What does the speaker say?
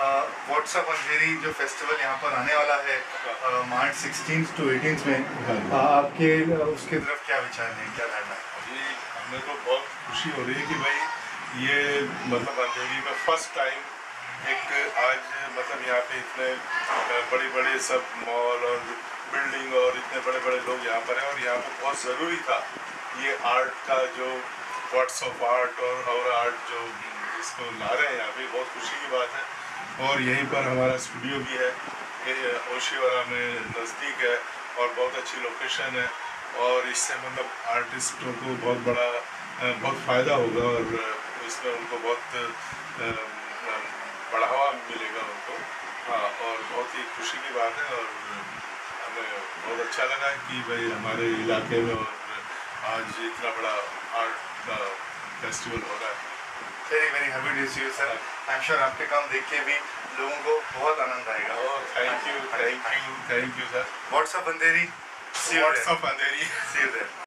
WhatsApp अंधेरी जो festival यहाँ पर आने वाला है। मार्च सिक्सटीन टू एटीन में आपके उसके तरफ़ क्या विचार है, क्या रहना है अभी हमें को बहुत खुशी हो रही है कि भाई, ये मतलब अंधेरी में फ़र्स्ट टाइम एक आज मतलब यहाँ पे इतने बड़े बड़े सब मॉल और बिल्डिंग और इतने बड़े बड़े लोग यहाँ पर हैं और यहाँ पर बहुत ज़रूरी था ये आर्ट का जो वर्ड्स ऑफ़ आर्ट और और आर्ट जो इसको ला रहे हैं, यहाँ पे बहुत खुशी की बात है और यहीं पर हमारा स्टूडियो भी है, ये ओशिवारा में नज़दीक है और बहुत अच्छी लोकेशन है और इससे मतलब आर्टिस्टों को बहुत बड़ा बहुत फ़ायदा होगा और इसमें उनको बहुत बढ़ावा मिलेगा उनको। हाँ और बहुत ही खुशी की बात है और हमें बहुत अच्छा लगा कि भाई हमारे इलाके में और आज इतना बड़ा आर्ट का फेस्टिवल हो रहा है। Very very happy to see you sir I am sure आपके काम देख के भी लोगों को बहुत आनंद आएगा। Thank you thank you thank you sir what's up Andheri what's up Andheri see you there